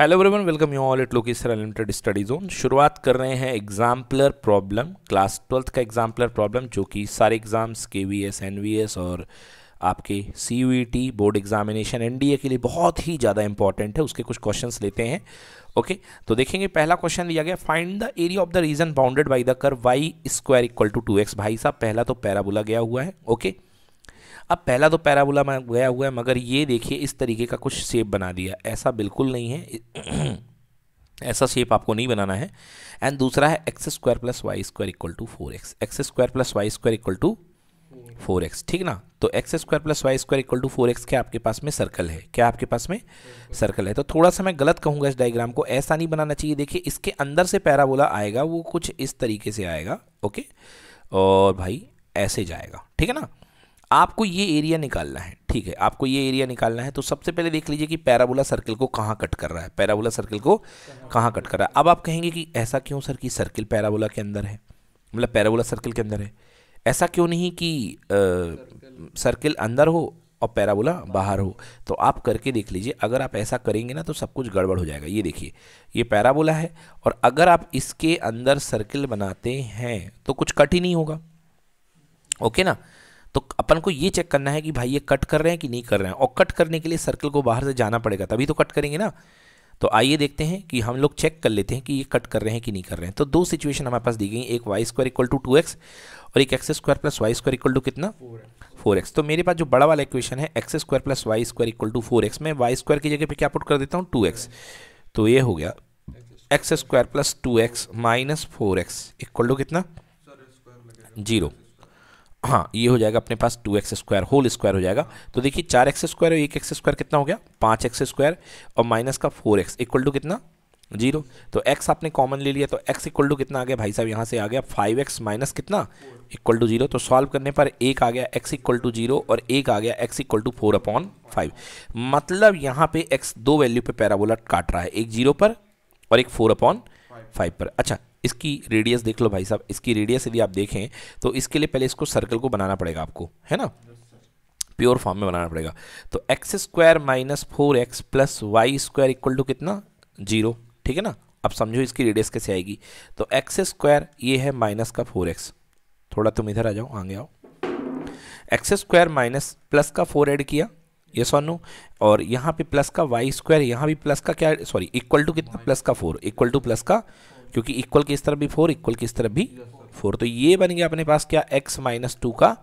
Hello everyone welcome you all it Loki sir unlimited study zone शुरुआत कर रहे हैं एग्जाम्पलर प्रॉब्लम क्लास ट्वेल्थ का एग्जाम्पलर प्रॉब्लम जो कि सारे एग्ज़ाम्स के V S N V S और आपके C U T board examination N D A के लिए बहुत ही ज़्यादा इंपॉर्टेंट है। उसके कुछ क्वेश्चंस लेते हैं। ओके तो देखेंगे, पहला क्वेश्चन लिया गया find the area of the region bounded by the curve y square equal to two x भाई साहब, पहला तो पैराबोला गया हुआ है। Okay okay? अब पहला तो पैराबोला में गया हुआ है, मगर ये देखिए, इस तरीके का कुछ शेप बना दिया। ऐसा बिल्कुल नहीं है। ऐसा शेप आपको नहीं बनाना है। एंड दूसरा है x square plus y square equal to four x x square plus y square equal to four x ठीक ना? तो x square plus y square equal to four x क्या आपके पास में सर्कल है? क्या आपके पास में सर्कल है? तो थोड़ा सा मैं गलत कहूँगा इस डायग्राम को। ऐसा नहीं बनाना चाहिए। देखिए, इसके अंदर से पैराबोला आएगा, वो कुछ इस तरीके से आएगा ओके और भाई, ऐसे जाएगा, ठीक है ना? आपको ये एरिया निकालना है, ठीक है? आपको ये एरिया निकालना है तो सबसे पहले देख लीजिए कि पैराबोला सर्कल को कहाँ कट कर रहा है। पैराबोला सर्कल को कहाँ कट कर रहा है? अब आप कहेंगे कि ऐसा क्यों सर कि सर्किल पैराबोला के अंदर है? मतलब पैराबोला सर्किल के अंदर है। ऐसा क्यों नहीं कि सर्किल अंदर हो और पैराबोला बाहर हो? तो आप करके देख लीजिए, अगर आप ऐसा करेंगे ना तो सब कुछ गड़बड़ हो जाएगा। ये देखिए, ये पैराबोला है और अगर आप इसके अंदर सर्किल बनाते हैं तो कुछ कट ही नहीं होगा। ओके ना? तो अपन को ये चेक करना है कि भाई ये कट कर रहे हैं कि नहीं कर रहे हैं? और कट करने के लिए सर्कल को बाहर से जाना पड़ेगा तभी तो कट करेंगे ना। तो आइए देखते हैं कि हम लोग चेक कर लेते हैं कि ये कट कर रहे हैं कि नहीं कर रहे हैं। तो दो सिचुएशन हमारे पास दी गई एक y square equal to two x और एक x square plus y square equal to कितना? फोर एक्स तो मेरे पास जो बड़ा वाला इक्वेशन है x square plus y square equal to four x मैं वाई स्क्वायर की जगह पे क्या पुट कर देता हूँ? टू एक्स तो ये हो गया x square plus two x minus four x equal to कितना? ज़ीरो हाँ ये हो जाएगा अपने पास two x square whole square हो जाएगा। तो देखिए, चार एक्स स्क्वायर और एक एक्स स्क्वायर कितना हो गया? पाँच एक्स स्क्वायर और माइनस का फोर एक्स इक्वल टू कितना? ज़ीरो तो एक्स आपने कॉमन ले लिया तो एक्स इक्वल टू कितना आ गया? भाई साहब, यहाँ से आ गया फाइव एक्स माइनस कितना? इक्वल टू ज़ीरो तो सॉल्व करने पर एक आ गया एक्स इक्वल टू ज़ीरो और एक आ गया x equal to four upon five मतलब यहाँ पे एक्स दो वैल्यू पे पैराबोला काट रहा है, एक ज़ीरो पर और एक फोर अपॉन फाइव पर। अच्छा इसकी रेडियस देख लो भाई साहब, इसकी रेडियस यदि आप देखें तो इसके लिए पहले इसको सर्कल को बनाना पड़ेगा आपको, है ना? प्योर फॉर्म में बनाना पड़ेगा। तो x square minus four x plus y square equal to कितना? ज़ीरो ठीक है ना? अब समझो इसकी रेडियस कैसे आएगी। तो एक्स स्क्वायर ये है माइनस का फोर एक्स थोड़ा तुम इधर आ जाओ, आगे आओ। एक्स स्क्वायर माइनस प्लस का फोर ऐड किया, ये सोनू। और यहाँ पे प्लस का वाई स्क्वायर यहाँ भी प्लस का क्या सॉरी इक्वल टू कितना? प्लस का फोर इक्वल टू प्लस का क्योंकि इक्वल की इस तरफ़ भी फोर इक्वल की इस तरफ़ भी फोर तो ये बन गया अपने पास क्या? एक्स माइनस टू का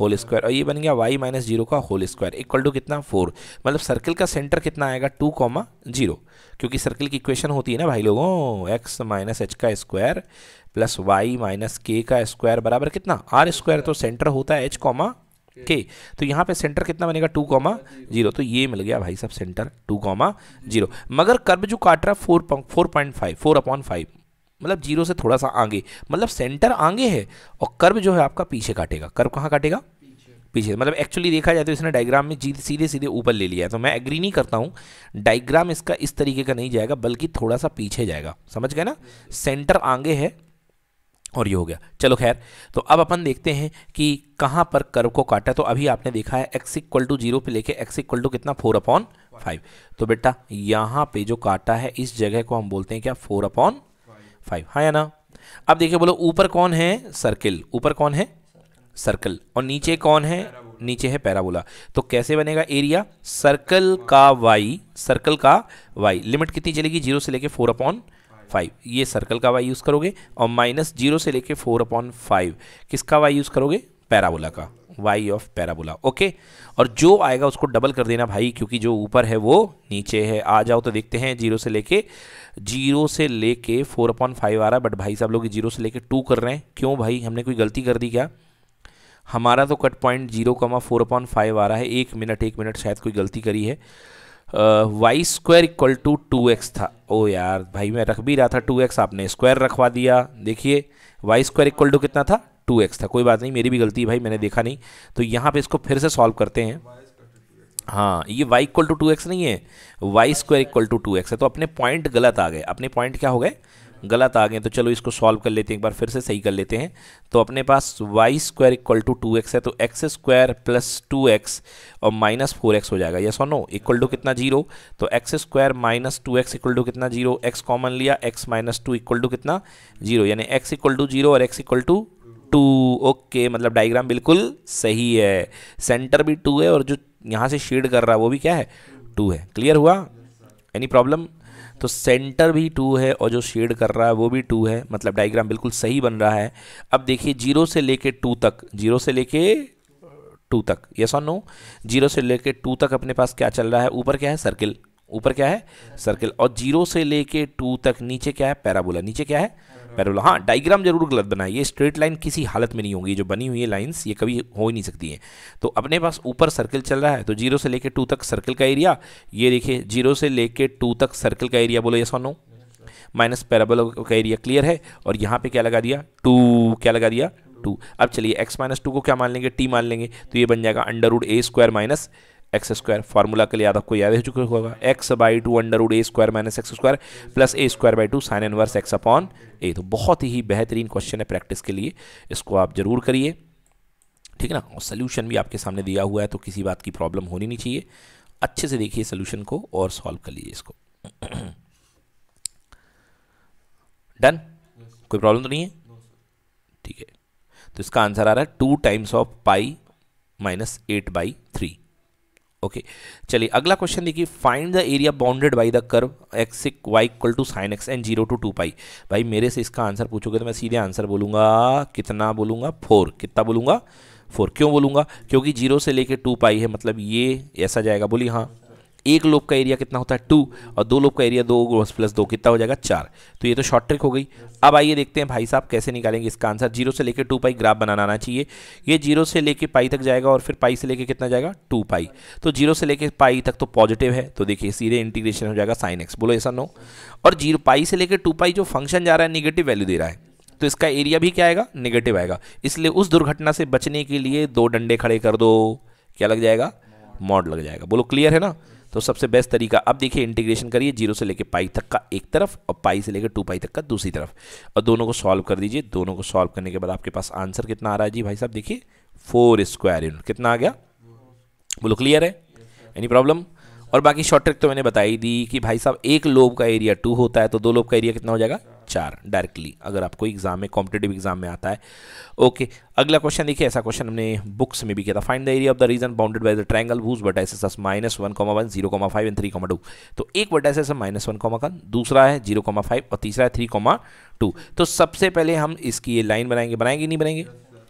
होल स्क्वायर और ये बन गया वाई माइनस ज़ीरो का होल स्क्वायर इक्वल टू कितना? फोर मतलब सर्किल का सेंटर कितना आएगा? टू कॉमा ज़ीरो क्योंकि सर्किल की इक्वेशन होती है ना भाई लोगों एक्स माइनस एच का square plus y minus k का स्क्वायर बराबर कितना? आर स्क्वायर तो सेंटर होता है एच कॉमा के तो यहाँ पे सेंटर कितना बनेगा? टू कॉमा ज़ीरो तो ये मिल गया भाई सब सेंटर टू कॉमा ज़ीरो मगर कर्व जो काट रहा है four four point five four upon five मतलब ज़ीरो से थोड़ा सा आगे मतलब सेंटर आगे है और कर्व जो है आपका पीछे काटेगा। कर्व कहाँ काटेगा? पीछे। मतलब एक्चुअली देखा जाए तो इसने डायग्राम में सीधे सीधे ऊपर ले लिया है। तो मैं एग्री नहीं करता हूँ। डायग्राम इसका इस तरीके का नहीं जाएगा बल्कि थोड़ा सा पीछे जाएगा। समझ गए ना? सेंटर आगे है और ये हो गया। चलो खैर तो अब अपन देखते हैं कि कहाँ पर कर्व को काटा। तो अभी आपने देखा है एक्स इक्वल टू ज़ीरो पर लेके एक्स इक्वल टू कितना? फोर अपॉन फाइव तो बेटा यहाँ पे जो काटा है इस जगह को हम बोलते हैं क्या? फोर अपॉन फाइव हाँ या ना अब देखिए, बोलो, ऊपर कौन है? सर्किल ऊपर कौन है? सर्कल और नीचे कौन है? नीचे है पैराबोला तो कैसे बनेगा एरिया सर्कल का वाई सर्कल का वाई लिमिट कितनी चलेगी? ज़ीरो से लेके फोर अपॉन फाइव ये सर्कल का वाई यूज़ करोगे और माइनस ज़ीरो से लेके फोर अपॉन फाइव किसका वाई यूज़ करोगे? पैराबोला का. वाई ऑफ़ पैराबोला ओके और जो आएगा उसको डबल कर देना भाई, क्योंकि जो ऊपर है वो नीचे है। आ जाओ तो देखते हैं ज़ीरो से लेके, ज़ीरो से लेके फोर अपॉन फाइव आ रहा है बट भाई साहब लोग ज़ीरो से लेके टू कर रहे हैं। क्यों भाई? हमने कोई गलती कर दी क्या? हमारा तो cut point zero comma four upon five आ रहा है। एक मिनट एक मिनट शायद कोई गलती करी है। Y square equal to two x था। ओ यार, भाई मैं रख भी रहा था टू एक्स आपने स्क्वायर रखवा दिया। देखिए वाई स्क्वायर इक्वल टू कितना था? टू एक्स था। कोई बात नहीं, मेरी भी गलती है भाई, मैंने देखा नहीं। तो यहाँ पे इसको फिर से सॉल्व करते हैं। हाँ ये y equal to two x नहीं है। Y square equal to two x है। तो अपने पॉइंट गलत आ गए। अपने पॉइंट क्या हो गए? गलत आ गए। तो चलो इसको सॉल्व कर लेते हैं एक बार, फिर से सही कर लेते हैं। तो अपने पास y square equal to two x है। तो x square plus two x और माइनस फोर एक्स हो जाएगा। यस और नो इक्वल टू कितना ज़ीरो तो x square minus two x equal to कितना ज़ीरो एक्स कॉमन लिया। X minus two equal to कितना ज़ीरो यानी एक्स इक्वल टू ज़ीरो और x equal to two okay मतलब डायग्राम बिल्कुल सही है। सेंटर भी टू है और जो यहाँ से शेड कर रहा है, वो भी क्या है? टू है। क्लियर हुआ? एनी प्रॉब्लम तो सेंटर भी टू है और जो शेड कर रहा है, वो भी टू है। मतलब डायग्राम बिल्कुल सही बन रहा है। अब देखिए ज़ीरो से लेके टू तक ज़ीरो से लेके टू तक यस और नो ज़ीरो से लेके टू तक अपने पास क्या चल रहा है? ऊपर क्या है? सर्किल ऊपर क्या है? सर्किल और ज़ीरो से लेके टू तक नीचे क्या है? पैराबोला नीचे क्या है? पैरोला हाँ डायग्राम ज़रूर गलत बनाए ये स्ट्रेट लाइन किसी हालत में नहीं होगी। जो बनी हुई है लाइंस ये कभी हो ही नहीं सकती हैं। तो अपने पास ऊपर सर्कल चल रहा है तो ज़ीरो से लेके टू तक सर्कल का एरिया ये देखिए ज़ीरो से लेके टू तक सर्कल का एरिया बोलो ये सो नो माइनस पैराबोला का एरिया क्लियर है, और यहाँ पे क्या लगा दिया? टू क्या लगा दिया? टू अब चलिए एक्स माइनस टू को क्या मान लेंगे? टी मान लेंगे तो ये बन जाएगा under root a square minus x square formula के लिए याद आपको याद हो चुका होगा। X by two under root a square minus x square plus a square by two sine inverse x upon a. तो बहुत ही बेहतरीन क्वेश्चन है प्रैक्टिस के लिए, इसको आप ज़रूर करिए। ठीक है ना? और सोल्यूशन भी आपके सामने दिया हुआ है तो किसी बात की प्रॉब्लम होनी नहीं चाहिए। अच्छे से देखिए सोल्यूशन को और सॉल्व कर लीजिए इसको। डन? कोई प्रॉब्लम तो नहीं है? ठीक है। तो इसका आंसर आ रहा है two times of pi minus eight by three. Okay चलिए, अगला क्वेश्चन देखिए find the area bounded by the curve x y equal to sine x and zero to two pi भाई, मेरे से इसका आंसर पूछोगे तो मैं सीधे आंसर बोलूँगा, कितना बोलूँगा? फोर कितना बोलूँगा? फोर क्यों बोलूँगा? क्योंकि ज़ीरो से लेके टू पाई है मतलब ये ऐसा जाएगा, बोली हाँ एक लोब का एरिया कितना होता है? टू और दो लोब का एरिया दो प्लस दो कितना हो जाएगा? चार. तो ये तो शॉर्ट ट्रिक हो गई। अब आइए देखते हैं भाई साहब कैसे निकालेंगे इसका आंसर ज़ीरो से लेकर टू पाई ग्राफ बनाना आना चाहिए। ये ज़ीरो से लेकर पाई तक जाएगा और फिर पाई से लेके कितना जाएगा? टू पाई तो ज़ीरो से लेकर पाई तक तो पॉजिटिव है। तो देखिए, सीधे इंटीग्रेशन हो जाएगा साइन एक्स बोलो ऐसा नो और ज़ीरो पाई से लेकर टू पाई जो फ़ंक्शन जा रहा है निगेटिव वैल्यू दे रहा है। तो इसका एरिया भी क्या आएगा? निगेटिव आएगा। इसलिए उस दुर्घटना से बचने के लिए दो डंडे खड़े कर दो। क्या लग जाएगा? मॉड लग जाएगा। बोलो क्लियर है ना? तो सबसे बेस्ट तरीका, अब देखिए इंटीग्रेशन करिए ज़ीरो से लेकर पाई तक का एक तरफ़ और पाई से लेकर टू पाई तक का दूसरी तरफ़। और दोनों को सॉल्व कर दीजिए। दोनों को सॉल्व करने के बाद आपके पास आंसर कितना आ रहा है? जी भाई साहब, देखिए फोर स्क्वायर यूनिट कितना आ गया? बोलो क्लियर है? एनी प्रॉब्लम और बाकी शॉर्ट ट्रिक तो मैंने बताई दी कि भाई साहब, एक लोब का एरिया टू होता है तो दो लोब का एरिया कितना हो जाएगा? चार डायरेक्टली अगर आपको एग्ज़ाम में कॉम्पिटेटिव एग्ज़ाम में आता है। ओके अगला क्वेश्चन देखिए, ऐसा क्वेश्चन हमने बुक्स में भी किया था। Find the area of the region bounded by the triangle whose vertices minus one comma one zero comma five and three comma two तो एक vertices minus one comma one दूसरा है ज़ीरो कॉमा फाइव और तीसरा है three comma two तो सबसे पहले हम इसकी ये लाइन बनाएँगे बनाएँगे, नहीं बनाएँगे?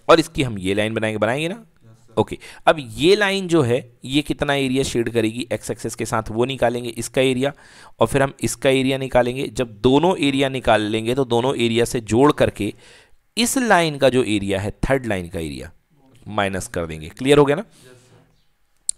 और इसकी हम ये लाइन बनाएँगे बनाएँगे ना? ओके अब ये लाइन जो है, ये कितना एरिया शेड करेगी? एक्स एक्सेस के साथ वो निकालेंगे, इसका एरिया और फिर हम इसका एरिया निकालेंगे। जब दोनों एरिया निकाल लेंगे तो दोनों एरिया से जोड़ करके इस लाइन का जो एरिया है थर्ड लाइन का एरिया माइनस कर देंगे। क्लियर हो गया ना?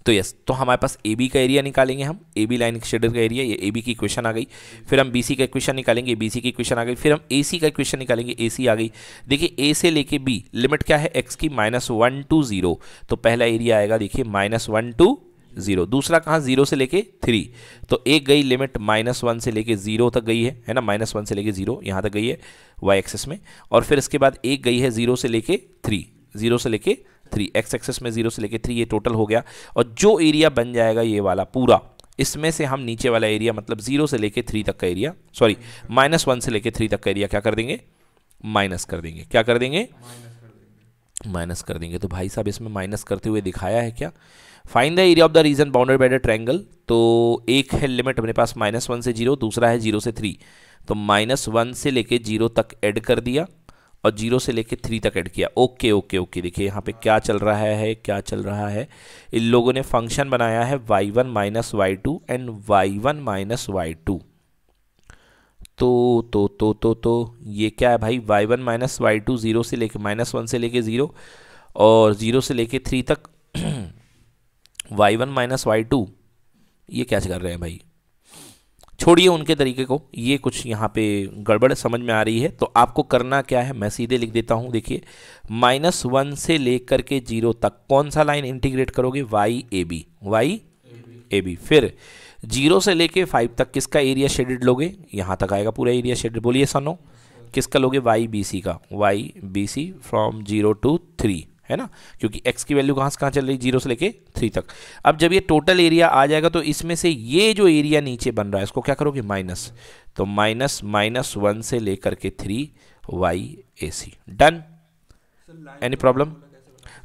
तो यस तो हमारे पास ए बी का एरिया निकालेंगे हम ए बी लाइन शेडर का एरिया ये ए बी की इक्वेशन आ गई। फिर हम बी सी का इक्वेशन निकालेंगे बी सी की इक्वेशन आ गई। फिर हम ए सी का इक्वेशन निकालेंगे ए सी आ गई। देखिए ए से लेके बी लिमिट क्या है? एक्स की माइनस वन टू ज़ीरो तो पहला एरिया आएगा, देखिए माइनस वन टू ज़ीरो दूसरा कहाँ? ज़ीरो से लेके थ्री तो एक गई लिमिट माइनस वन से लेके ज़ीरो तक गई है है ना? माइनस वन से लेके ज़ीरो यहाँ तक गई है वाई एक्सेस में। और फिर इसके बाद एक गई है ज़ीरो से लेके थ्री ज़ीरो से लेके थ्री एक्स एक्सेस में ज़ीरो से लेके थ्री ये टोटल हो गया। और जो एरिया बन जाएगा ये वाला पूरा, इसमें से हम नीचे वाला एरिया मतलब ज़ीरो से लेके थ्री तक का एरिया सॉरी माइनस वन से लेके थ्री तक का एरिया क्या कर देंगे? माइनस कर देंगे। क्या कर देंगे? माइनस कर देंगे। तो भाई साहब, इसमें माइनस करते हुए दिखाया है क्या? Find the area of the region bounded by the triangle तो एक है लिमिट अपने पास माइनस वन से ज़ीरो दूसरा है ज़ीरो से थ्री तो माइनस वन से लेके ज़ीरो तक ऐड कर दिया। और ज़ीरो से लेके थ्री तक ऐड किया। ओके ओके ओके देखिए यहाँ पे क्या चल रहा है, क्या चल रहा है? इन लोगों ने फ़ंक्शन बनाया है y one minus y two and y one minus y two तो तो तो तो तो ये क्या है भाई? Y one minus y two zero से लेके माइनस वन से लेके ज़ीरो और ज़ीरो से लेके थ्री तक y one minus y two ये क्या कर रहे हैं भाई? छोड़िए उनके तरीके को। ये कुछ यहाँ पे गड़बड़ समझ में आ रही है। तो आपको करना क्या है? मैं सीधे लिख देता हूँ। देखिए, माइनस वन से लेकर के ज़ीरो तक कौन सा लाइन इंटीग्रेट करोगे? Y A B. Y A B. फिर ज़ीरो से लेके फाइव तक किसका एरिया शेडेड लोगे? यहाँ तक आएगा पूरा एरिया शेडेड। बोलिए, सनो, किसका लोगे? वाई बी सी का। Y B C from zero to three. है ना? क्योंकि x की वैल्यू कहाँ से, कहाँ चल रही? है ज़ीरो से लेके थ्री तक। अब जब ये टोटल एरिया आ जाएगा तो इसमें से ये जो एरिया नीचे बन रहा है, इसको क्या करोगे? माइनस तो माइनस माइनस वन से लेकर के three y A C done any problem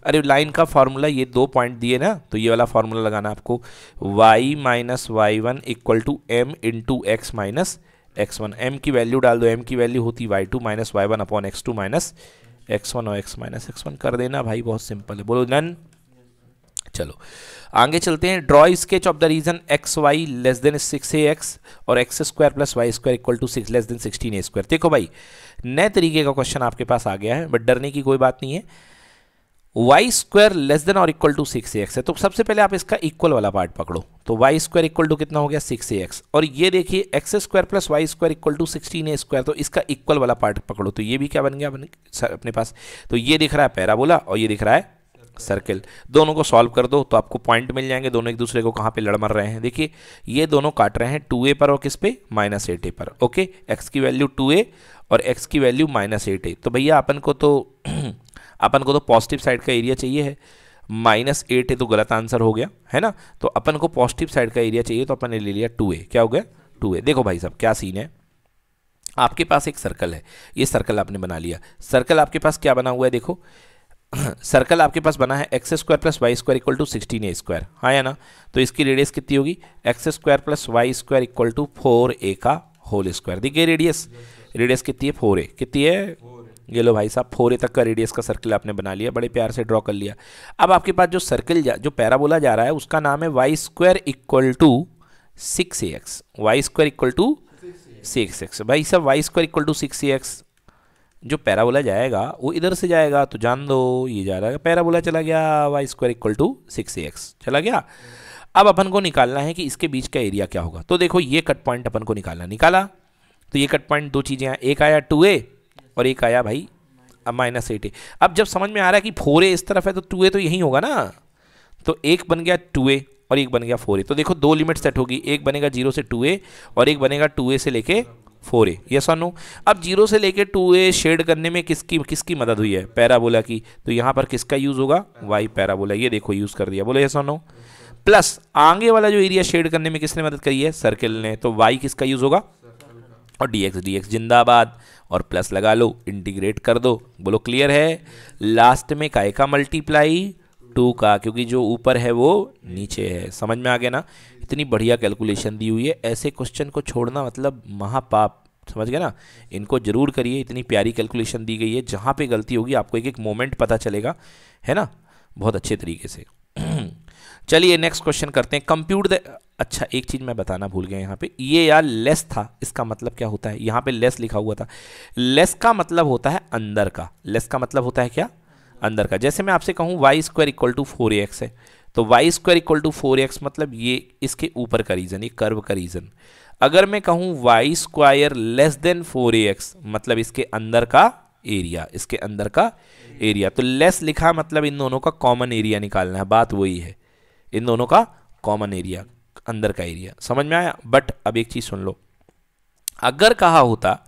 अरे लाइन का फॉर्मूला ये दो पॉइंट दिए ना तो ये वाला फॉर्मूला लगाना आपको। y minus y one equal to m into x minus x one m की वैल्यू डाल दो एम की वैल्यू होती y two minus y one upon x two minus x one और एक्स माइनस एक्स वन कर देना भाई, बहुत सिंपल है। बोलो नन चलो, आगे चलते हैं। Draw sketch of the region x y less than six a x और x square plus y square equal to six less than sixteen a square देखो भाई, नए तरीके का क्वेश्चन आपके पास आ गया है बट डरने की कोई बात नहीं है। वाई स्क्वायर लेस देन और इक्वल टू सिक्स एक्स है। तो सबसे पहले आप इसका इक्वल वाला पार्ट पकड़ो। तो वाई स्क्वायर इक्वल टू कितना हो गया? सिक्स एक्स और ये देखिए x square plus y square equal to sixteen a square तो इसका इक्वल वाला पार्ट पकड़ो। तो ये भी क्या बन गया अपने पास? तो ये दिख रहा है पैराबोला और ये दिख रहा है सर्किल दोनों को सॉल्व कर दो तो आपको पॉइंट मिल जाएँगे। दोनों एक दूसरे को कहाँ पे लड़ मर रहे हैं? देखिए, ये दोनों काट रहे हैं टू ए पर और किस पे? माइनस एट ए पर। ओके एक्स की वैल्यू टू ए और एक्स की वैल्यू माइनस एट ए तो भैया, अपन को तो अपन को तो पॉजिटिव साइड का एरिया चाहिए है। माइनस एट है तो गलत आंसर हो गया, है ना? तो अपन को पॉजिटिव साइड का एरिया चाहिए तो अपन ने ले लिया टू ए क्या हो गया? टू ए देखो भाई साहब, क्या सीन है? आपके पास एक सर्कल है। ये सर्कल आपने बना लिया। सर्कल आपके पास क्या बना हुआ है, देखो? सर्कल आपके पास बना है x square plus y square equal to sixteen a square हाँ या ना? तो इसकी रेडियस कितनी होगी? X square plus y square equal to four a का होल स्क्वायर देखिए रेडियस रेडियस कितनी है? फोर ए कितनी है? ये लो भाई साहब, फोर ए तक का रेडियस का सर्किल आपने बना लिया, बड़े प्यार से ड्रॉ कर लिया। अब आपके पास जो सर्किल जा, जो पैराबोला जा रहा है, उसका नाम है y square equal to six a x y square equal to six x भाई साहब y square equal to six x जो पैराबोला जाएगा, वो इधर से जाएगा तो जान दो, ये जा रहा है पैराबोला चला गया y square equal to six x चला गया। अब अपन को निकालना है कि इसके बीच का एरिया क्या होगा। तो देखो, ये कट पॉइंट अपन को निकालना निकाला? तो ये कट पॉइंट दो चीज़ें हैं, एक आया टू ए और एक आया भाई, अब माइनस एट ए अब जब समझ में आ रहा है कि फोर ए इस तरफ़ है तो टू ए तो यही होगा ना? तो एक बन गया टू ए और एक बन गया फोर ए तो देखो, दो लिमिट सेट होगी। एक बनेगा ज़ीरो से टू ए और एक बनेगा टू ए से लेके फोर ए यस और नो अब ज़ीरो से लेके टू ए शेड करने में किसकी किसकी मदद हुई है? पैराबोला की. तो यहाँ पर किसका यूज़ होगा? वाई पैराबोला ये देखो यूज़ कर दिया। बोलो यस और नो प्लस आगे वाला जो एरिया शेड करने में किसने मदद करी है? सर्किल ने. तो वाई किसका यूज़ होगा? और डी एक्स डी एक्स जिंदाबाद। और प्लस लगा लो इंटीग्रेट कर दो। बोलो क्लियर है? लास्ट में काय का मल्टीप्लाई टू का, क्योंकि जो ऊपर है वो नीचे है। समझ में आ गया ना? इतनी बढ़िया कैलकुलेशन दी हुई है। ऐसे क्वेश्चन को छोड़ना मतलब महापाप। समझ गए ना? इनको ज़रूर करिए। इतनी प्यारी कैलकुलेशन दी गई है। जहाँ पे गलती होगी, आपको एक एक मोमेंट पता चलेगा। है ना? बहुत अच्छे तरीके से। चलिए नेक्स्ट क्वेश्चन करते हैं। कंप्यूट द अच्छा एक चीज़ मैं बताना भूल गया यहाँ पे। ये यार लेस था, इसका मतलब क्या होता है? यहाँ पे लेस लिखा हुआ था। लेस का मतलब होता है अंदर का। लेस का मतलब होता है क्या? अंदर का। जैसे मैं आपसे कहूँ y square equal to four x है। तो y square equal to four x मतलब ये इसके ऊपर का रीज़न ये कर्व का रीज़न अगर मैं कहूँ y square less than four x मतलब इसके अंदर का एरिया इसके अंदर का एरिया तो लेस लिखा मतलब इन दोनों का कॉमन एरिया निकालना है। बात वही है। इन दोनों का कॉमन एरिया अंदर का एरिया। समझ में आया? बट अब एक चीज़ सुन लो। अगर कहा होता,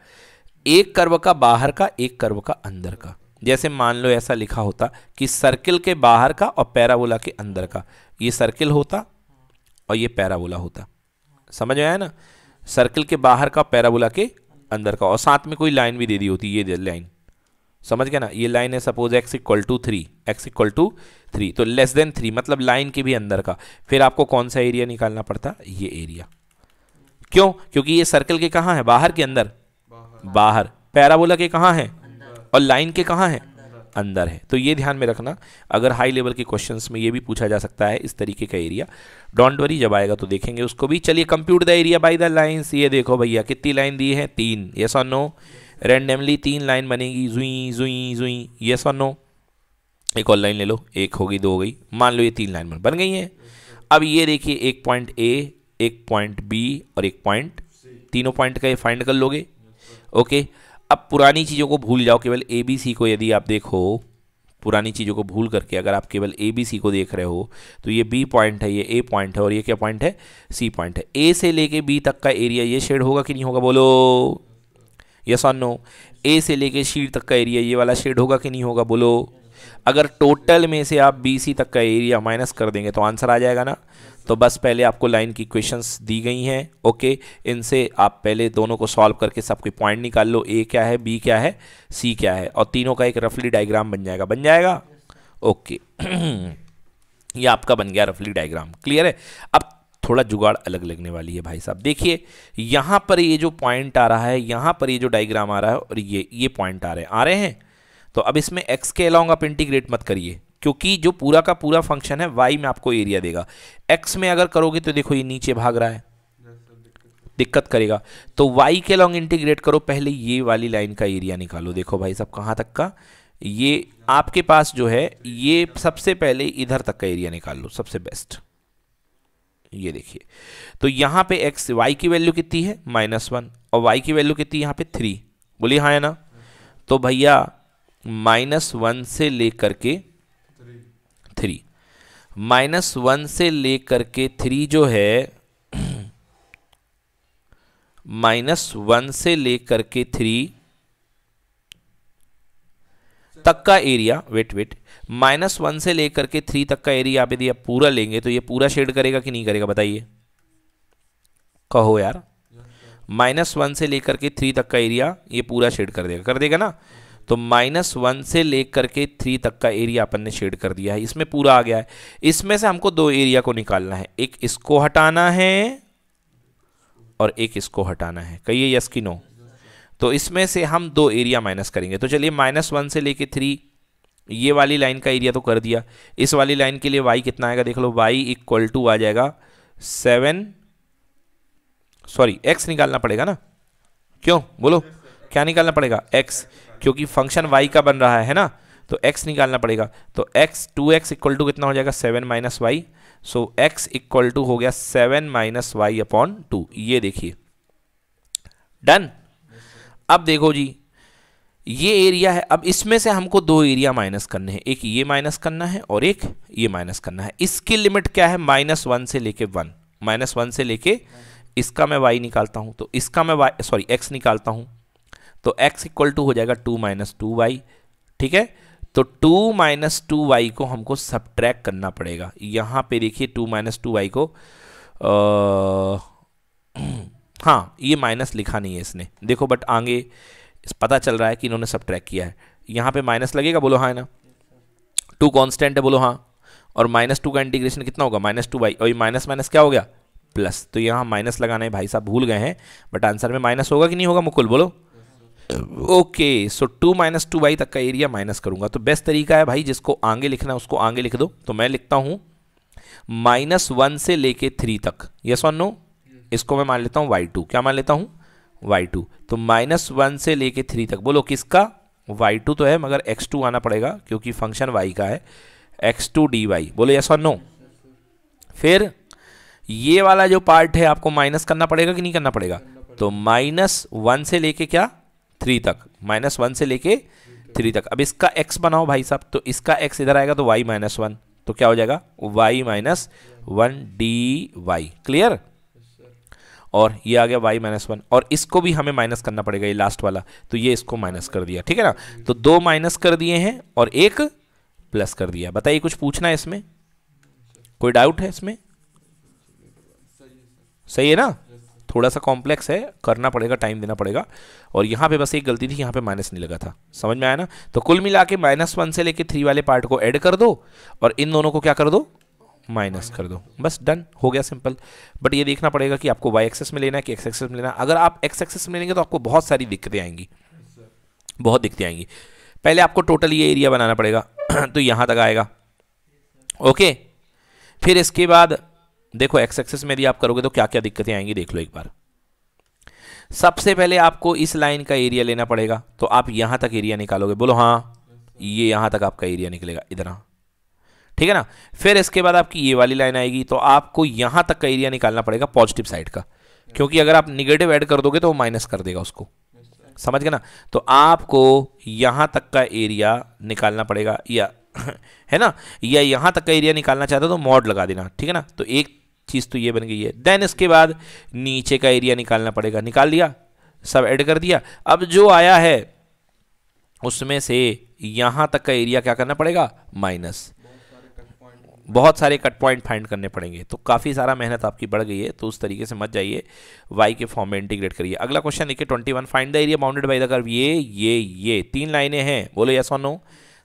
एक कर्व का बाहर का, एक कर्व का अंदर का। जैसे मान लो ऐसा लिखा होता कि सर्किल के बाहर का और पैराबोला के अंदर का। ये सर्किल होता और ये पैराबोला होता। समझ में आया ना? सर्किल के बाहर का पैराबोला के अंदर का। और साथ में कोई लाइन भी दे दी होती, ये लाइन समझ गया ना? ये लाइन है suppose x equal to three x equal to three तो लेस देन थ्री मतलब लाइन के भी अंदर का। फिर आपको कौन सा एरिया निकालना पड़ता? ये एरिया क्यों? क्योंकि ये सर्कल के कहाँ है? बाहर के अंदर। बाहर। पैराबोला के कहाँ है? और लाइन के कहाँ है? अंदर है। तो ये ध्यान में रखना। अगर हाई लेवल के क्वेश्चंस में ये भी पूछा जा सकता है इस तरीके का एरिया डोंट वरी जब आएगा तो देखेंगे उसको भी। चलिए compute the area by the lines ये देखो भैया, कितनी लाइन दी है? तीन। यस और नो रैंडमली तीन लाइन बनेगी जुई जुई जुई यस और एक और लाइन ले लो, एक हो गई दो हो गई, मान लो ये तीन लाइन बन गई हैं। अब ये देखिए, एक पॉइंट ए एक पॉइंट बी और एक पॉइंट तीनों पॉइंट का ये फाइंड कर लोगे ओके अब पुरानी चीज़ों को भूल जाओ, केवल ए बी सी को यदि आप देखो, पुरानी चीज़ों को भूल करके अगर आप केवल ए बी सी को देख रहे हो तो ये बी पॉइंट है, ये ए पॉइंट है और ये क्या पॉइंट है? सी पॉइंट है। ए से लेके बी तक का एरिया ये शेड होगा कि नहीं होगा? बोलो। यस ऑन नो ए से लेके सी तक का एरिया ये वाला शेड होगा कि नहीं होगा? बोलो। अगर टोटल में से आप बी सी तक का एरिया माइनस कर देंगे तो आंसर आ जाएगा ना? तो बस पहले आपको लाइन की क्वेश्चंस दी गई हैं ओके इनसे आप पहले दोनों को सॉल्व करके सबके पॉइंट निकाल लो। ए क्या है? बी क्या है? सी क्या है? और तीनों का एक रफली डायग्राम बन जाएगा। बन जाएगा? ओके ये आपका बन गया रफली डायग्राम क्लियर है? अब थोड़ा जुगाड़ अलग लगने वाली है भाई साहब। देखिए, यहाँ पर ये जो पॉइंट आ रहा है, यहाँ पर ये जो डायग्राम आ रहा है और ये ये पॉइंट आ रहे हैं। आ रहे हैं? तो अब इसमें एक्स के अलाउंग आप इंटीग्रेट मत करिए, क्योंकि जो पूरा का पूरा फ़ंक्शन है वाई में आपको एरिया देगा। एक्स में अगर करोगे तो देखो ये नीचे भाग रहा है। दिक्कत करेगा। तो वाई के लॉन्ग इंटीग्रेट करो, पहले ये वाली लाइन का एरिया निकालो। देखो भाई साहब, कहाँ तक का? ये आपके पास जो है, ये सबसे पहले इधर तक का एरिया निकाल लो, सबसे बेस्ट ये देखिए। तो यहाँ पे एक्स वाई की वैल्यू कितनी है? माइनस वन और वाई की वैल्यू कितनी यहाँ पे? थ्री बोलिए हाँ है ना? तो भैया माइनस वन से लेकर के थ्री माइनस वन से लेकर के थ्री जो है माइनस वन से लेकर के थ्री तक का area wait wait minus one से लेकर के थ्री तक का एरिया आप यदि आप पूरा लेंगे तो ये पूरा शेड करेगा कि नहीं करेगा, बताइए। कहो यार। माइनस वन से लेकर के थ्री तक का एरिया ये पूरा शेड कर देगा। कर देगा ना? तो माइनस वन से लेकर के थ्री तक का एरिया अपन ने शेड कर दिया है। इसमें पूरा आ गया है। इसमें से हमको दो एरिया को निकालना है। एक इसको हटाना है और एक इसको हटाना है। कहिए यस की नो तो इसमें से हम दो एरिया माइनस करेंगे। तो चलिए माइनस वन से लेके थ्री ये वाली लाइन का एरिया तो कर दिया। इस वाली लाइन के लिए वाई कितना आएगा देख लो वाई इक्वल टू आ जाएगा सेवन सॉरी एक्स निकालना पड़ेगा ना? क्यों? बोलो, क्या निकालना पड़ेगा? एक्स क्योंकि फ़ंक्शन वाई का बन रहा है ना? तो एक्स निकालना पड़ेगा। तो x two x equal to कितना हो जाएगा? Seven minus y so x equal to हो गया seven minus y upon two ये देखिए। डन अब देखो जी ये एरिया है अब इसमें से हमको दो एरिया माइनस करने हैं। एक ये माइनस करना है और एक ये माइनस करना है। इसकी लिमिट क्या है? माइनस वन से लेके वन माइनस वन से लेके इसका मैं वाई निकालता हूँ। तो इसका मैं वाई सॉरी एक्स निकालता हूँ। तो एक्स इक्वल टू हो जाएगा टू माइनस टू वाई ठीक है? तो टू माइनस टू वाई को हमको सब्ट्रैक करना पड़ेगा। यहाँ पे देखिए टू माइनस टू वाई को आ, हाँ ये माइनस लिखा नहीं है इसने। देखो बट आगे पता चल रहा है कि इन्होंने सब्ट्रैक किया है। यहाँ पे माइनस लगेगा? बोलो हाँ है ना। टू कॉन्स्टेंट है, बोलो हाँ। और माइनस टू का इंटीग्रेशन कितना होगा? माइनस टू बाई और ये माइनस माइनस क्या हो गया? प्लस तो यहाँ माइनस लगाना है, भाई साहब, भूल गए हैं। बट आंसर में माइनस होगा कि नहीं होगा, मुकुल? बोलो। Okay so two minus two y तक का एरिया माइनस करूँगा। तो बेस्ट तरीका है भाई, जिसको आगे लिखना है, उसको आगे लिख दो। तो मैं लिखता हूँ माइनस वन से लेके थ्री तक। यस और नो इसको मैं मान लेता हूँ वाई टू क्या मान लेता हूँ? वाई टू तो माइनस वन से लेके थ्री तक। बोलो किसका? वाई टू तो है, मगर एक्स टू आना पड़ेगा, क्योंकि फ़ंक्शन वाई का है। एक्स टू डी वाई बोलो यस और नो फिर ये वाला जो पार्ट है, आपको माइनस करना पड़ेगा कि नहीं करना पड़ेगा? तो माइनस वन से लेके क्या? थ्री तक। माइनस वन से लेके थ्री तक। अब इसका एक्स बनाओ भाई साहब। तो इसका एक्स इधर आएगा तो वाई माइनस वन तो क्या हो जाएगा? Y minus one d y clear और ये आ गया वाई माइनस वन और इसको भी हमें माइनस करना पड़ेगा ये लास्ट वाला। तो ये इसको माइनस कर दिया, ठीक है ना? तो दो माइनस कर दिए हैं और एक प्लस कर दिया। बताइए, कुछ पूछना है इसमें? कोई डाउट है इसमें? सही है ना? थोड़ा सा कॉम्प्लेक्स है, करना पड़ेगा टाइम देना पड़ेगा। और यहाँ पे बस एक गलती थी, यहाँ पे माइनस नहीं लगा था। समझ में आया ना? तो कुल मिला के माइनस वन से लेके थ्री वाले पार्ट को ऐड कर दो और इन दोनों को क्या कर दो? माइनस कर दो। बस डन, हो गया सिंपल। बट ये देखना पड़ेगा कि आपको वाई एक्सेस में लेना है कि एक्स एक्सेस में लेना है। अगर आप एक्स एक्सेस में लेंगे तो आपको बहुत सारी दिक्कतें आएँगी। बहुत दिक्कतें आएँगी। पहले आपको टोटल ये एरिया बनाना पड़ेगा। तो यहाँ तक आएगा। ओके फिर इसके बाद, देखो एक्स एक्सेस में यदि आप करोगे तो क्या क्या दिक्कतें आएँगी देख लो एक बार। सबसे पहले आपको इस लाइन का एरिया लेना पड़ेगा। तो आप यहाँ तक एरिया निकालोगे। बोलो हाँ ये यहाँ तक आपका एरिया निकलेगा। इधर ठीक है ना? फिर इसके बाद आपकी ये वाली लाइन आएगी तो आपको यहाँ तक का एरिया निकालना पड़ेगा पॉजिटिव साइड का। क्योंकि अगर आप निगेटिव ऐड कर दोगे तो वो माइनस कर देगा उसको। समझ गए ना? तो आपको यहाँ तक का एरिया निकालना पड़ेगा, या है ना? या यहाँ तक का एरिया निकालना चाहते हो तो मॉड लगा देना, ठीक है ना? तो एक चीज़ तो ये बन गई है। देन इसके बाद नीचे का एरिया निकालना पड़ेगा। निकाल दिया? सब ऐड कर दिया? अब जो आया है, उसमें से यहाँ तक का एरिया क्या करना पड़ेगा? माइनस बहुत सारे कट पॉइंट फाइंड करने पड़ेंगे। तो काफ़ी सारा मेहनत आपकी बढ़ गई है तो उस तरीके से मत जाइए। वाई के फॉर्म में इंटीग्रेट करिए। अगला क्वेश्चन देखिए twenty one find the area bounded by the curve ये ये ये, तीन लाइनें हैं। बोलो यस और नो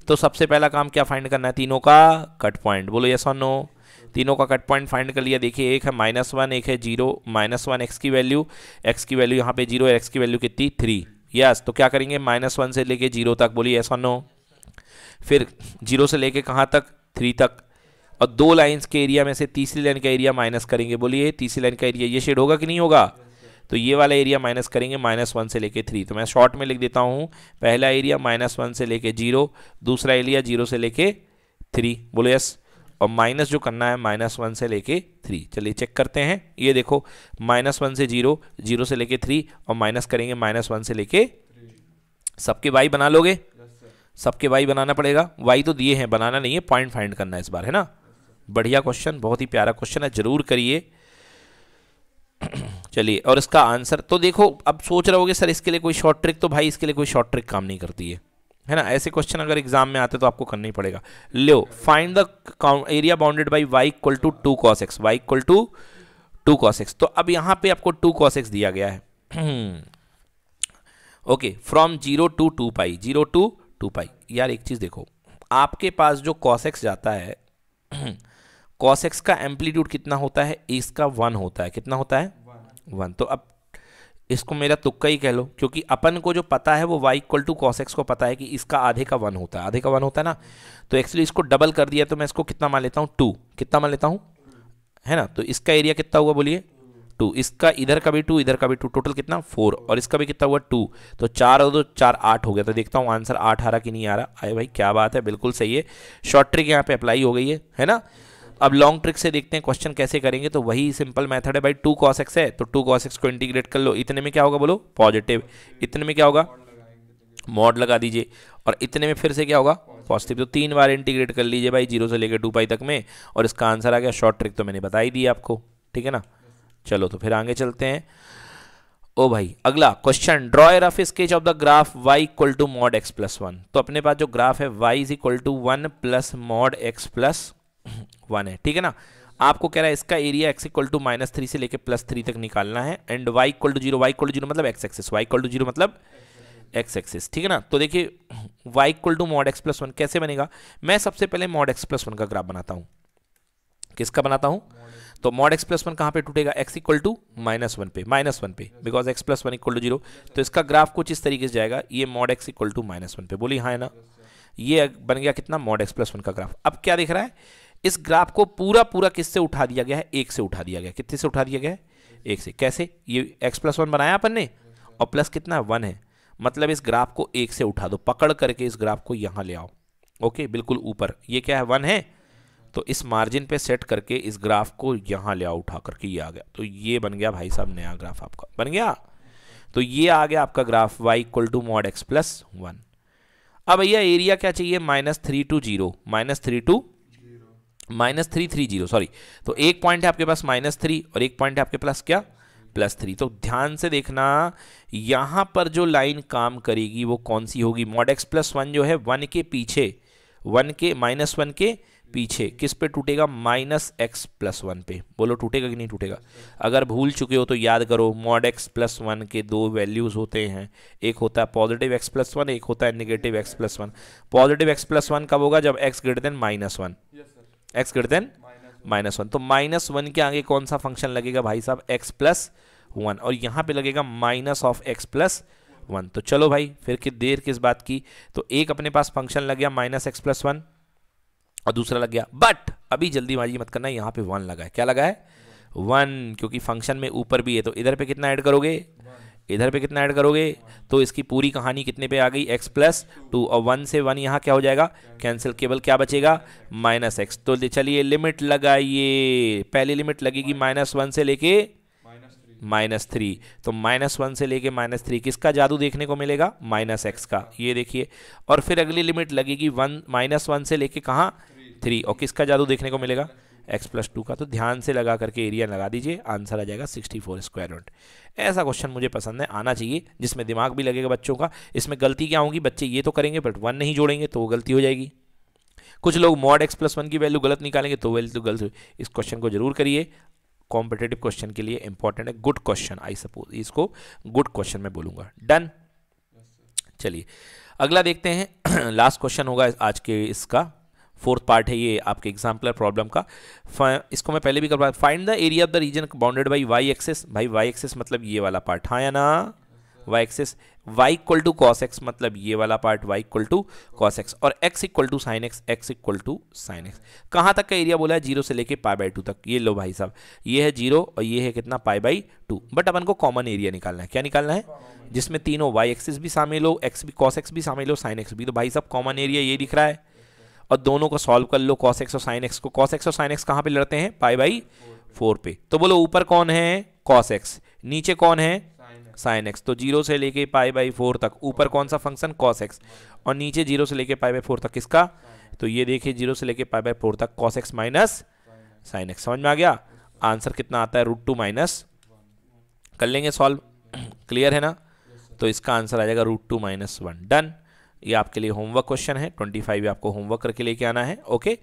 तो सबसे पहला काम क्या फाइंड करना है? तीनों का कट पॉइंट बोलो यस और नो तीनों का कट पॉइंट फाइंड कर लिया। देखिए, एक है माइनस वन एक है ज़ीरो माइनस वन एक्स की वैल्यू एक्स की वैल्यू यहाँ पे ज़ीरो एक्स की वैल्यू कितनी? थ्री यस तो क्या करेंगे? माइनस वन से लेके ज़ीरो तक। बोलिए यस और नो फिर ज़ीरो से लेके कहाँ तक? थ्री तक। और दो लाइंस के एरिया में से तीसरी लाइन का एरिया माइनस करेंगे। बोलिए तीसरी लाइन का एरिया ये शेड होगा कि नहीं होगा? तो ये वाला एरिया माइनस करेंगे माइनस वन से लेके थ्री तो मैं शॉर्ट में लिख देता हूँ पहला एरिया माइनस वन से लेके ज़ीरो दूसरा एरिया ज़ीरो से लेके थ्री बोलो यस और माइनस जो करना है माइनस वन से लेके थ्री चलिए चेक करते हैं। ये देखो माइनस वन से ज़ीरो ज़ीरो से लेके थ्री और माइनस करेंगे माइनस वन से लेके सबके वाई बना लोगे? सबके वाई बनाना पड़ेगा। वाई तो दिए हैं बनाना नहीं है पॉइंट फाइंड करना है इस बार है ना? बढ़िया क्वेश्चन बहुत ही प्यारा क्वेश्चन है, ज़रूर करिए। चलिए, और इसका आंसर तो देखो, अब सोच रहे होगे, सर, इसके लिए कोई शॉर्ट ट्रिक तो भाई, इसके लिए कोई शॉर्ट ट्रिक काम नहीं करती है। है ना? ऐसे क्वेश्चन अगर एग्ज़ाम में आते तो आपको करना ही पड़ेगा। लो find the area bounded by y equal to two cos x y equal to two cos x तो अब यहाँ पे आपको टू कॉस एक्स दिया गया है। Okay from zero to two pi zero to two pi यार, एक चीज़ देखो, आपके पास जो कॉस एक्स जाता है कॉस एक्स का एम्पलीट्यूड कितना होता है? इसका वन होता है। कितना होता है? वन तो अब इसको मेरा तुक्का ही कह लो क्योंकि अपन को जो पता है वो y equal to cos x को पता है कि इसका आधे का वन होता है। आधे का वन होता है ना? तो एक्चुअली इसको डबल कर दिया तो मैं इसको कितना मान लेता हूँ? टू कितना मान लेता हूँ? है ना? तो इसका एरिया कितना हुआ बोलिए? टू इसका इधर का भी टू इधर का भी टू टोटल कितना? फोर और इसका भी कितना हुआ? टू तो चार और दो चार आठ हो गया। तो देखता हूँ आंसर आठ आ रहा कि नहीं आ रहा? अरे भाई क्या बात है? बिल्कुल सही है। शॉर्ट ट्रिक यहाँ पे अप्लाई हो गई है। है ना? अब लॉन्ग ट्रिक से देखते हैं क्वेश्चन कैसे करेंगे तो वही सिंपल मेथड है भाई टू कॉस एक्स है तो टू कॉस एक्स को इंटीग्रेट कर लो। इतने में क्या होगा बोलो? पॉजिटिव इतने में क्या होगा? मॉड लगा दीजिए। और इतने में फिर से क्या होगा? पॉजिटिव तो तीन बार इंटीग्रेट कर लीजिए भाई, ज़ीरो से लेकर टू पाई तक में। और इसका आंसर आ गया शॉर्ट ट्रिक तो मैंने बता ही दी आपको। ठीक है ना? चलो तो फिर आगे चलते हैं। ओ भाई, अगला question draw rough sketch of the graph y equal to mod x plus one तो अपने पास जो ग्राफ है, y is equal to one plus mod x plus one है, ठीक है ना? आपको कह रहा है इसका area x equal to minus three से लेकर प्लस थ्री तक निकालना है and y equal to zero y equal to zero मतलब x axis y equal to zero मतलब एक्स एक्सेस ठीक है ना? तो देखिए y equal to mod x plus one कैसे बनेगा? मैं सबसे पहले मॉड एक्स प्लस वन का ग्राफ बनाता हूँ। किसका बनाता हूँ? तो मॉड एक्स प्लस वन कहाँ पे टूटेगा? X equal to minus one पे माइनस वन पे because x plus one equal to zero तो इसका ग्राफ कुछ इस तरीके से जाएगा, ये mod x equal to minus one पे बोली हाँ है ना? ये बन गया कितना? मॉड एक्स प्लस वन का ग्राफ अब क्या दिख रहा है? इस ग्राफ को पूरा पूरा किससे उठा दिया गया है? एक से उठा दिया गया कितने से उठा दिया गया है? एक से। कैसे? ये एक्स प्लस वन बनाया अपन ने? और प्लस कितना? वन है। मतलब इस ग्राफ को एक से उठा दो। पकड़ करके इस ग्राफ को यहाँ ले आओ। ओके? बिल्कुल ऊपर। ये क्या है? वन है। तो इस मार्जिन पे सेट करके इस ग्राफ को यहाँ ले आओ, उठा करके ये आ गया। तो ये बन गया भाई साहब नया ग्राफ आपका। बन गया? तो ये आ गया आपका graph. Y equal to mod x plus one अब भैया एरिया क्या चाहिए? Minus three to zero minus three to minus three three zero sorry तो एक पॉइंट है आपके पास माइनस थ्री और एक पॉइंट है आपके पास क्या? Plus three. तो ध्यान से देखना, यहाँ पर जो लाइन काम करेगी वो कौन सी होगी? मॉड एक्स प्लस वन जो है वन के पीछे वन के माइनस वन के पीछे. किस पे टूटेगा? माइनस एक्स प्लस वन पे. बोलो, टूटेगा कि नहीं टूटेगा? अगर भूल चुके हो तो याद करो मॉड एक्स प्लस वन के दो वैल्यूज़ होते हैं. एक होता है पॉजिटिव एक्स प्लस वन एक होता है negative x plus one positive x plus one कब होगा? जब x greater than minus one x greater than minus one तो माइनस वन के आगे कौन सा फ़ंक्शन लगेगा भाई साहब? एक्स प्लस वन और यहाँ पे लगेगा minus of x plus one तो चलो भाई, फिर कि देर किस बात की? तो एक अपने पास फ़ंक्शन लग गया माइनस एक्स प्लस वन और दूसरा लग गया। बट अभी जल्दीबाजी मत करना, यहाँ पे वन लगा है। क्या लगा है? वन क्योंकि फ़ंक्शन में ऊपर भी है तो इधर पे कितना ऐड करोगे? इधर पे कितना ऐड करोगे? तो इसकी पूरी कहानी कितने पे आ गई? एक्स प्लस टू और वन से वन यहाँ क्या हो जाएगा? कैंसिल केवल क्या बचेगा? माइनस एक्स तो चलिए लिमिट लगाइए। पहली लिमिट लगेगी माइनस वन से लेके माइनस थ्री तो माइनस वन से लेके माइनस थ्री किसका जादू देखने को मिलेगा? माइनस एक्स का। ये देखिए। और फिर अगली लिमिट लगेगी वन माइनस वन से लेके कहाँ? थ्री और किसका जादू देखने को मिलेगा? एक्स प्लस टू का तो ध्यान से लगा करके एरिया लगा दीजिए आंसर आ जाएगा सिक्सटी फोर स्क्वायर रूट। ऐसा क्वेश्चन मुझे पसंद है आना चाहिए जिसमें दिमाग भी लगेगा बच्चों का इसमें गलती क्या होगी बच्चे ये तो करेंगे बट वन नहीं जोड़ेंगे तो वो गलती हो जाएगी। कुछ लोग मॉड एक्स प्लस वन की वैल्यू गलत निकालेंगे तो वैल्यू तो गलत इस क्वेश्चन को ज़रूर करिए। कॉम्पिटेटिव क्वेश्चन के लिए इंपॉर्टेंट है गुड क्वेश्चन आई सपोज़ इसको गुड क्वेश्चन में बोलूँगा। डन चलिए अगला देखते हैं। लास्ट क्वेश्चन होगा आज के इसका। फोर्थ पार्ट है ये आपके एग्जाम्पलर प्रॉब्लम का। इसको मैं पहले भी कर find the area of the region bounded by y axis भाई वाई एक्सेस मतलब ये वाला पार्ट हाँ या ना? Y axis y equal to cos x मतलब ये वाला part y equal to cos x और x equal to sine x x equal to sine x कहाँ तक का एरिया बोला है? ज़ीरो से लेके पाई बाई टू तक। ये लो भाई साहब। ये है ज़ीरो और ये है कितना? पाई बाई टू बट अपन को कॉमन एरिया निकालना है। क्या निकालना है? जिसमें तीनों वाई एक्सिस भी शामिल हो एक्स भी कॉस एक्स भी शामिल हो साइन एक्स भी। तो भाई साहब कॉमन एरिया ये दिख रहा है। और दोनों को सॉल्व कर लो कॉस एक्स और साइन एक्स को। कॉस एक्स और साइन एक्स कहाँ पे लड़ते हैं? पाई बाई फोर पे। तो बोलो, ऊपर कौन है? कॉस एक्स नीचे कौन है? साइन एक्स तो ज़ीरो से लेके पाई बाई फोर तक। ऊपर कौन सा फ़ंक्शन कॉस एक्स और नीचे ज़ीरो से लेके पाई बाई फोर तक किसका? तो ये देखिए, ज़ीरो से लेके पाई बाई फोर तक cos x minus sine x समझ में आ गया? आंसर कितना आता है? रूट टू माइनस कर लेंगे सॉल्व क्लियर है ना? तो इसका आंसर आ जाएगा root two minus one done ये आपके लिए होमवर्क क्वेश्चन है ट्वेंटी फाइव आपको होमवर्क करके लेके आना है ओके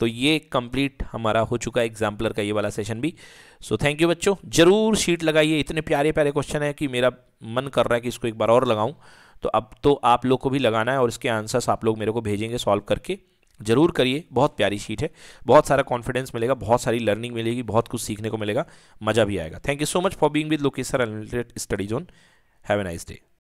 तो ये कंप्लीट हमारा हो चुका है एग्जाम्पलर का ये वाला सेशन भी। सो थैंक यू बच्चों, ज़रूर शीट लगाइए, इतने प्यारे प्यारे क्वेश्चन है कि मेरा मन कर रहा है कि इसको एक बार और लगाऊँ। तो अब तो आप लोग को भी लगाना है और इसके आंसर्स आप लोग मेरे को भेजेंगे सॉल्व करके। ज़रूर करिए, बहुत प्यारी शीट है, बहुत सारा कॉन्फिडेंस मिलेगा, बहुत सारी लर्निंग मिलेगी, बहुत कुछ सीखने को मिलेगा, मज़ा भी आएगा। Thank you so much for being with Lokesh sir unlimited study zone have a nice day